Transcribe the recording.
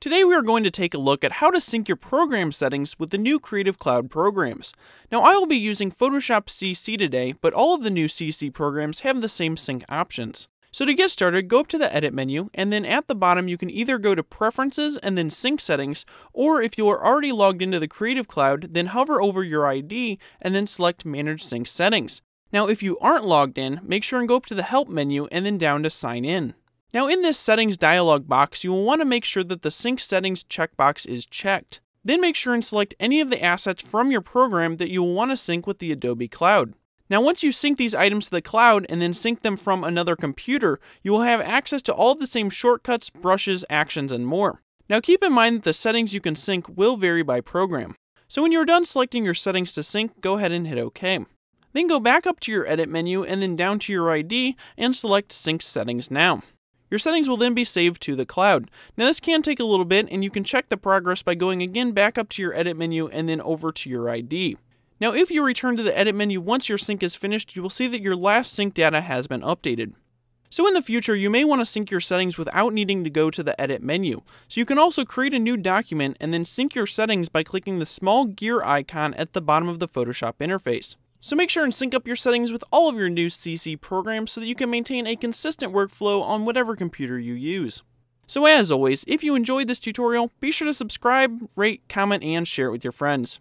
Today we are going to take a look at how to sync your program settings with the new Creative Cloud programs. Now I will be using Photoshop CC today, but all of the new CC programs have the same sync options. So to get started, go up to the Edit menu, and then at the bottom you can either go to Preferences and then Sync Settings, or if you are already logged into the Creative Cloud, then hover over your ID and then select Manage Sync Settings. Now if you aren't logged in, make sure and go up to the Help menu and then down to Sign In. Now in this settings dialog box, you will want to make sure that the sync settings checkbox is checked. Then make sure and select any of the assets from your program that you will want to sync with the Adobe Cloud. Now once you sync these items to the cloud and then sync them from another computer, you will have access to all of the same shortcuts, brushes, actions, and more. Now keep in mind that the settings you can sync will vary by program. So when you're done selecting your settings to sync, go ahead and hit OK. Then go back up to your Edit menu and then down to your ID and select Sync Settings Now. Your settings will then be saved to the cloud. Now this can take a little bit and you can check the progress by going again back up to your edit menu and then over to your ID. Now if you return to the edit menu once your sync is finished, you will see that your last sync data has been updated. So in the future, you may want to sync your settings without needing to go to the edit menu. So you can also create a new document and then sync your settings by clicking the small gear icon at the bottom of the Photoshop interface. So make sure and sync up your settings with all of your new CC programs so that you can maintain a consistent workflow on whatever computer you use. So as always, if you enjoyed this tutorial, be sure to subscribe, rate, comment, and share it with your friends.